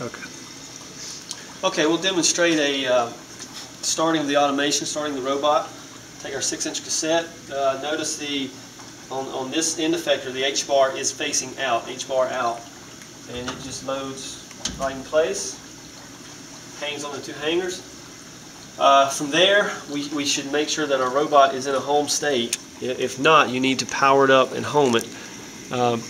Okay. Okay, we'll demonstrate a uh, starting of the automation, starting the robot. Take our six-inch cassette. Uh, notice the on, on this end effector, the H bar is facing out, H bar out, and it just loads right in place. Hangs on the two hangers. Uh, from there, we, we should make sure that our robot is in a home state. If not, you need to power it up and home it. Um,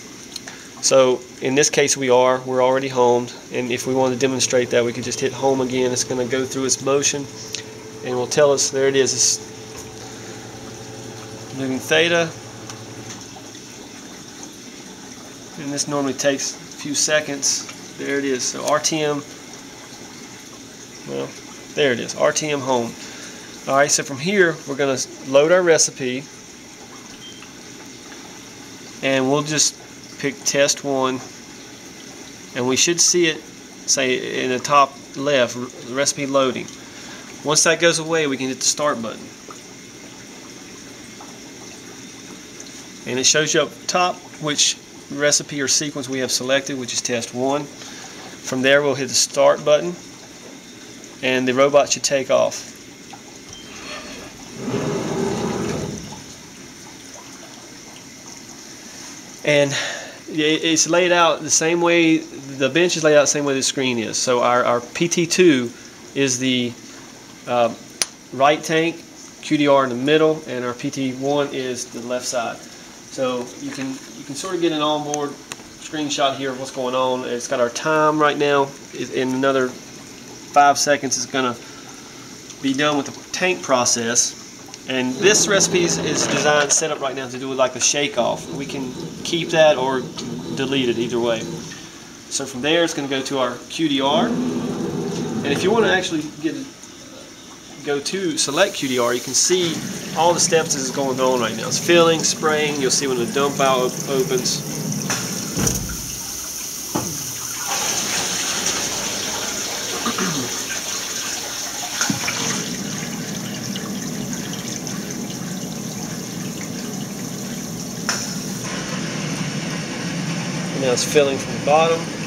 so in this case we are, we're already homed, and if we want to demonstrate that, we could just hit home again. It's going to go through its motion, and will tell us, there it is, it's moving theta, and this normally takes a few seconds. There it is, so RTM, well, there it is, RTM home. Alright, so from here, we're going to load our recipe, and we'll just pick test one and we should see it say in the top left recipe loading. Once that goes away we can hit the start button. And it shows you up top which recipe or sequence we have selected which is test one. From there we'll hit the start button and the robot should take off. And it's laid out the same way the bench is laid out the same way the screen is. So our, our PT2 is the uh, right tank QDR in the middle and our PT1 is the left side. So you can you can sort of get an onboard screenshot here of what's going on. It's got our time right now. In another five seconds it's gonna be done with the tank process and this recipe is, designed, set up right now to do like a shake off. We can keep that or delete it either way. So from there it's going to go to our QDR. And if you want to actually get go to select QDR, you can see all the steps that is going on right now. It's filling, spraying, you'll see when the dump valve opens. Now it's filling from the bottom.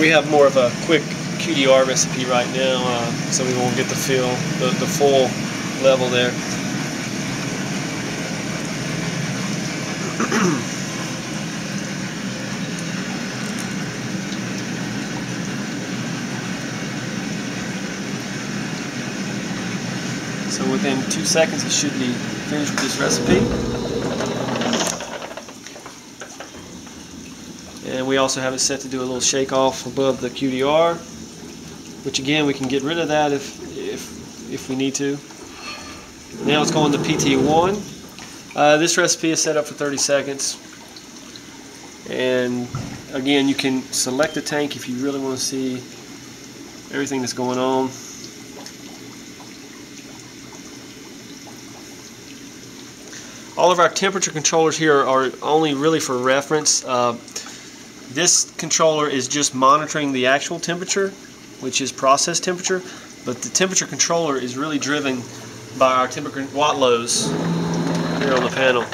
We have more of a quick QDR recipe right now, uh, so we won't get the feel, the, the full level there. so within two seconds it should be finished with this recipe. And we also have it set to do a little shake off above the QDR, which again, we can get rid of that if, if, if we need to. Now it's going to PT1. Uh, this recipe is set up for 30 seconds. And again, you can select the tank if you really want to see everything that's going on. All of our temperature controllers here are only really for reference. Uh, this controller is just monitoring the actual temperature, which is process temperature, but the temperature controller is really driven by our temperature Watlows here on the panel.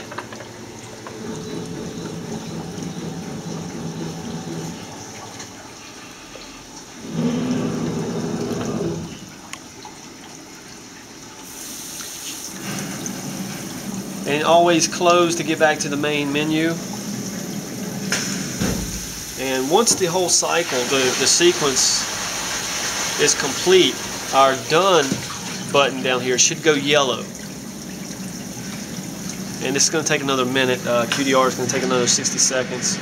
And always close to get back to the main menu. And once the whole cycle, the, the sequence is complete, our done button down here should go yellow. And it's going to take another minute. Uh, QDR is going to take another 60 seconds.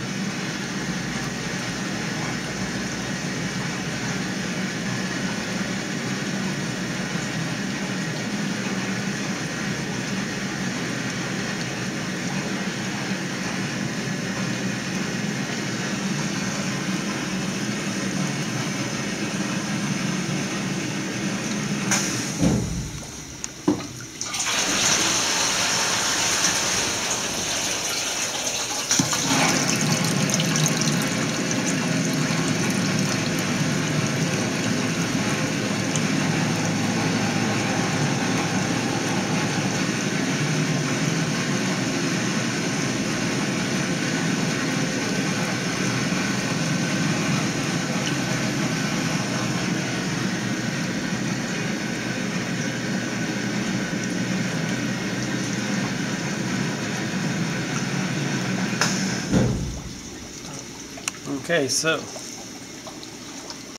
Okay, so